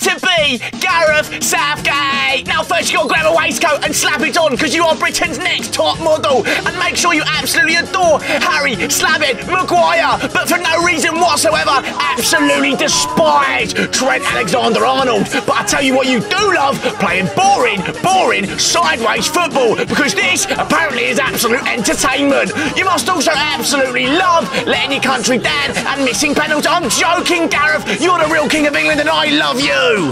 to be Gareth Southgate. Now, first, you got to grab a waistcoat and slap it on because you are Britain's next top model. And make sure you absolutely adore Harry Slabhead Maguire, but for no reason whatsoever, absolutely despise Trent Alexander Arnold. But I tell you what, you do love playing boring, boring, sideways football because this apparently is absolute entertainment. You must also absolutely love letting your country down and missing penalties. I'm joking, Gareth. You're the real king of England and I love you.